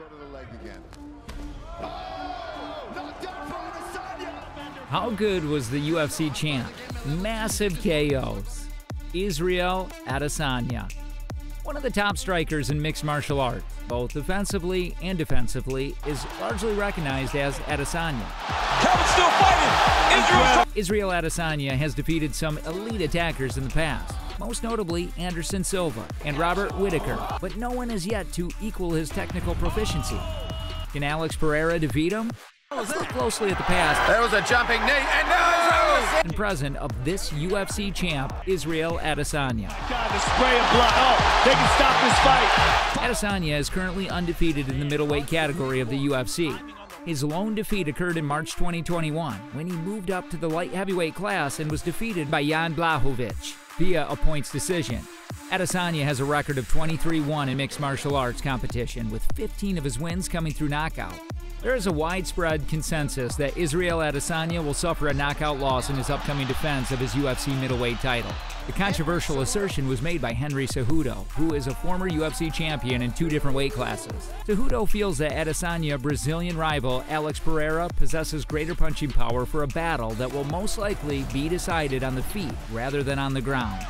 go to the leg again. Oh! Knocked out from Adesanya! How good was the UFC champ? Massive KOs. Israel Adesanya. One of the top strikers in mixed martial arts, both offensively and defensively, is largely recognized as Adesanya. Kelvin still fighting. Israel. Israel Adesanya has defeated some elite attackers in the past, most notably Anderson Silva and Robert Whittaker, but no one has yet to equal his technical proficiency. Can Alex Pereira defeat him? Oh, Let's look closely at the past There was a jumping knee, and now Israel. and present of this UFC champ, Israel Adesanya. God, the spray of blood. Oh, they can stop this fight. Adesanya is currently undefeated in the middleweight category of the UFC. His lone defeat occurred in March 2021 when he moved up to the light heavyweight class and was defeated by Jan Blachowicz via a points decision. Adesanya has a record of 23-1 in mixed martial arts competition, with 15 of his wins coming through knockout. There is a widespread consensus that Israel Adesanya will suffer a knockout loss in his upcoming defense of his UFC middleweight title. The controversial assertion was made by Henry Cejudo, who is a former UFC champion in two different weight classes. Cejudo feels that Adesanya Brazilian rival Alex Pereira possesses greater punching power for a battle that will most likely be decided on the feet rather than on the ground.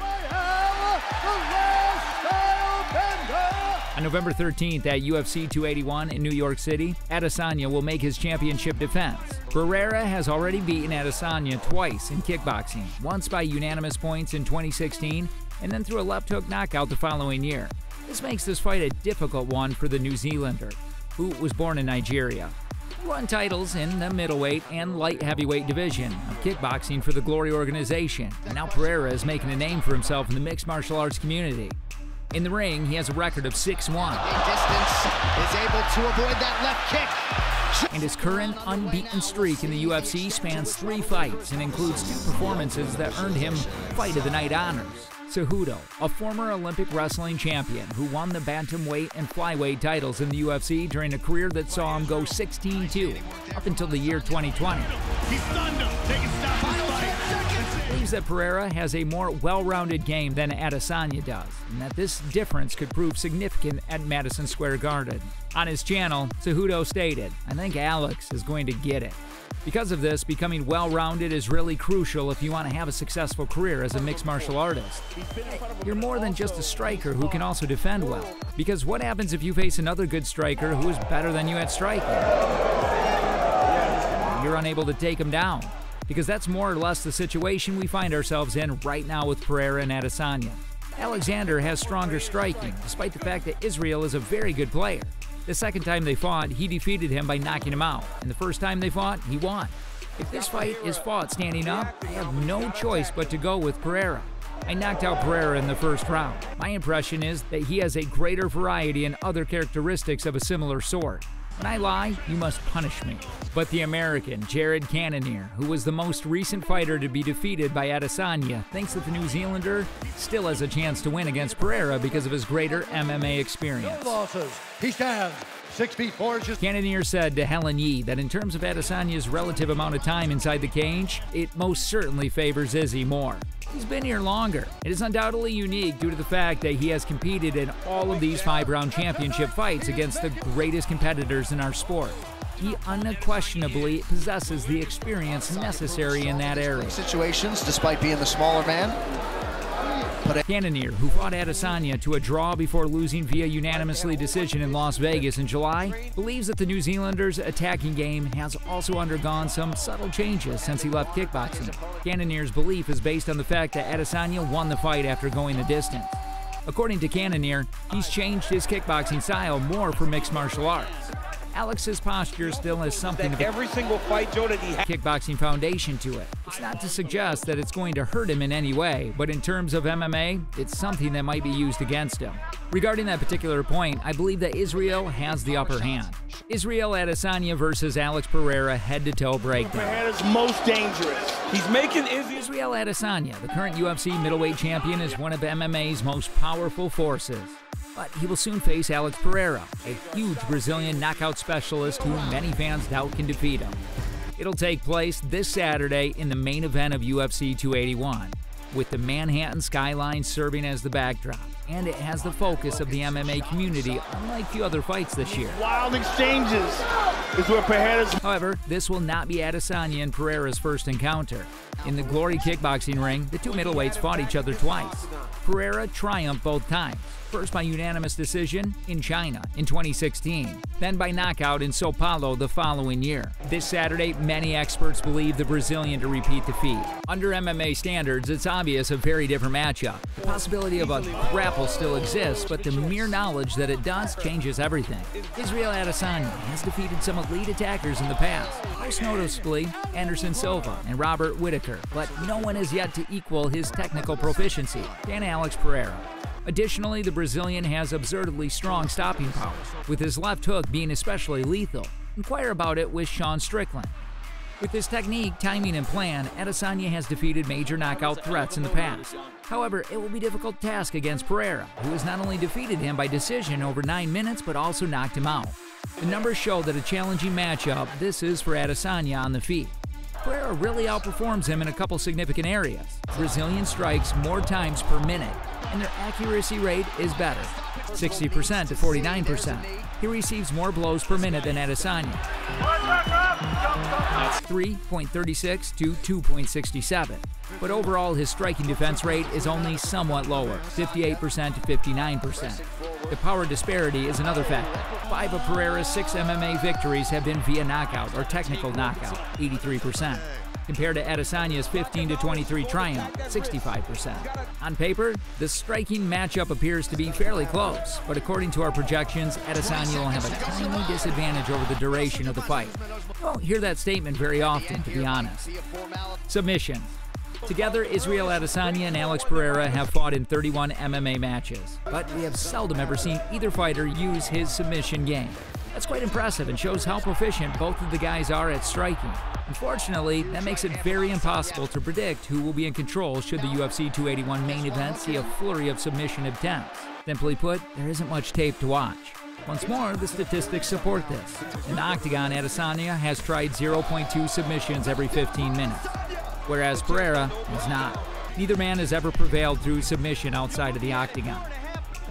On November 13th at UFC 281 in New York City, Adesanya will make his championship defense. Pereira has already beaten Adesanya twice in kickboxing, once by unanimous points in 2016 and then through a left hook knockout the following year. This makes this fight a difficult one for the New Zealander, who was born in Nigeria. He won titles in the middleweight and light heavyweight division of kickboxing for the Glory organization, and now Pereira is making a name for himself in the mixed martial arts community. In the ring, he has a record of 6 1, Distance is able to avoid that left kick. and his current unbeaten streak in the UFC spans three fights and includes two performances that earned him Fight of the Night honors. Cejudo, a former Olympic wrestling champion who won the bantamweight and flyweight titles in the UFC during a career that saw him go 16 2 up until the year 2020. Believes that Pereira has a more well-rounded game than Adesanya does, and that this difference could prove significant at Madison Square Garden. On his channel, Cejudo stated, I think Alex is going to get it. Because of this, becoming well-rounded is really crucial if you want to have a successful career as a mixed martial artist. You're more than just a striker who can also defend well. Because what happens if you face another good striker who is better than you at striking? You're unable to take him down. Because that's more or less the situation we find ourselves in right now with Pereira and Adesanya. Alexander has stronger striking, despite the fact that Israel is a very good player. The second time they fought, he defeated him by knocking him out, and the first time they fought, he won. If this fight is fought standing up, I have no choice but to go with Pereira. I knocked out Pereira in the first round. My impression is that he has a greater variety and other characteristics of a similar sort. When I lie, you must punish me. But the American, Jared Cannonier, who was the most recent fighter to be defeated by Adesanya, thinks that the New Zealander still has a chance to win against Pereira because of his greater MMA experience. losses. He stands six feet four inches. Cannonier said to Helen Yee that in terms of Adesanya's relative amount of time inside the cage, it most certainly favors Izzy more. He's been here longer. It is undoubtedly unique due to the fact that he has competed in all of these five round championship fights against the greatest competitors in our sport. He unquestionably possesses the experience necessary in that area. Situations, despite being the smaller man. Cannonier, who fought Adesanya to a draw before losing via unanimously decision in Las Vegas in July, believes that the New Zealander's attacking game has also undergone some subtle changes since he left kickboxing. Cannonier's belief is based on the fact that Adesanya won the fight after going the distance. According to Cannonier, he's changed his kickboxing style more for mixed martial arts. Alex's posture still has something of a Every single fight, Joe, that he had. kickboxing foundation to it. It's not to suggest that it's going to hurt him in any way, but in terms of MMA, it's something that might be used against him. Regarding that particular point, I believe that Israel has the upper hand. Israel Adesanya versus Alex Pereira head-to-toe breakdown. Pereira's most dangerous. He's making Izzy. Israel Adesanya, the current UFC middleweight champion, is one of MMA's most powerful forces. But he will soon face Alex Pereira, a huge Brazilian knockout specialist who many fans doubt can defeat him. It'll take place this Saturday in the main event of UFC 281, with the Manhattan skyline serving as the backdrop and it has the focus of the MMA community, unlike few other fights this year. Wild exchanges is where Pereira's. However, this will not be Adesanya and Pereira's first encounter. In the Glory kickboxing ring, the two middleweights fought each other twice. Pereira triumphed both times, first by unanimous decision in China in 2016, then by knockout in Sao Paulo the following year. This Saturday, many experts believe the Brazilian to repeat the feat. Under MMA standards, it's obvious a very different matchup. The possibility of a grapple still exists, but the mere knowledge that it does changes everything. Israel Adesanya has defeated some elite attackers in the past, most noticeably Anderson Silva and Robert Whittaker, but no one has yet to equal his technical proficiency. Dan Alex Pereira. Additionally, the Brazilian has absurdly strong stopping power, with his left hook being especially lethal. Inquire about it with Sean Strickland. With his technique, timing, and plan, Adesanya has defeated major knockout threats in the past. However, it will be a difficult task against Pereira, who has not only defeated him by decision over 9 minutes but also knocked him out. The numbers show that a challenging matchup this is for Adesanya on the feet. Pereira really outperforms him in a couple significant areas. Brazilian strikes more times per minute, and their accuracy rate is better 60% to 49%. He receives more blows per minute than Adesanya. That's 3.36 to 2.67. But overall, his striking defense rate is only somewhat lower 58% to 59%. The power disparity is another factor. Five of Pereira's six MMA victories have been via knockout or technical knockout, 83%, compared to Adesanya's 15 to 23 triumph, 65%. On paper, the striking matchup appears to be fairly close, but according to our projections, Adesanya will have a tiny disadvantage over the duration of the fight. You won't hear that statement very often, to be honest. Submission. Together, Israel Adesanya and Alex Pereira have fought in 31 MMA matches, but we have seldom ever seen either fighter use his submission game. That's quite impressive and shows how proficient both of the guys are at striking. Unfortunately, that makes it very impossible to predict who will be in control should the UFC 281 main event see a flurry of submission attempts. Simply put, there isn't much tape to watch. Once more, the statistics support this. In the octagon, Adesanya has tried 0.2 submissions every 15 minutes whereas Pereira has not. Neither man has ever prevailed through submission outside of the octagon.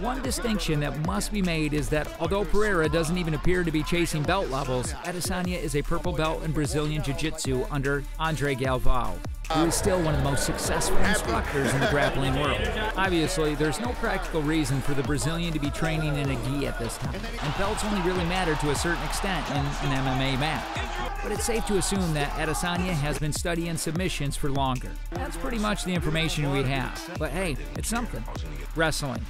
One distinction that must be made is that although Pereira doesn't even appear to be chasing belt levels, Adesanya is a purple belt in Brazilian Jiu-Jitsu under Andre Galvao, who is still one of the most successful instructors in the grappling world. Obviously, there's no practical reason for the Brazilian to be training in a gi at this time, and belts only really matter to a certain extent in an MMA match. But it's safe to assume that Adesanya has been studying submissions for longer. That's pretty much the information we have. But hey, it's something. Wrestling.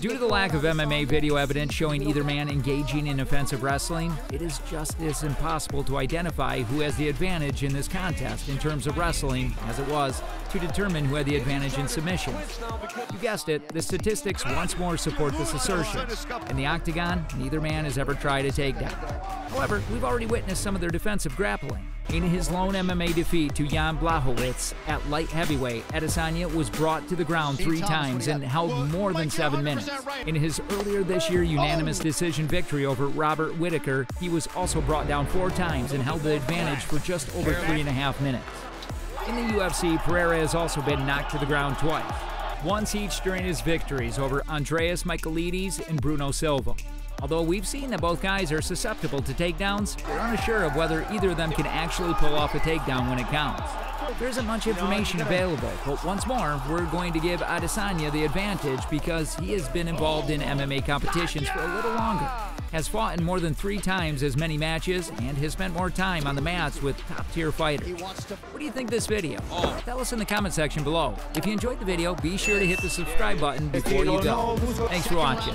Due to the lack of MMA video evidence showing either man engaging in offensive wrestling, it is just as impossible to identify who has the advantage in this contest in terms of wrestling as it was to determine who had the advantage in submission. You guessed it, the statistics once more support this assertion. In the octagon, neither man has ever tried a takedown. However, we've already witnessed some of their defensive grappling. In his lone MMA defeat to Jan Blachowicz at light heavyweight, Adesanya was brought to the ground three times and held more than seven minutes. In his earlier this year unanimous decision victory over Robert Whittaker, he was also brought down four times and held the advantage for just over three and a half minutes. In the UFC, Pereira has also been knocked to the ground twice, once each during his victories over Andreas Michailidis and Bruno Silva. Although we've seen that both guys are susceptible to takedowns, we're unsure of whether either of them can actually pull off a takedown when it counts. There isn't much information available, but once more, we're going to give Adesanya the advantage because he has been involved in MMA competitions for a little longer, has fought in more than three times as many matches, and has spent more time on the mats with top-tier fighters. What do you think this video? Tell us in the comment section below. If you enjoyed the video, be sure to hit the subscribe button before you go. Thanks for watching.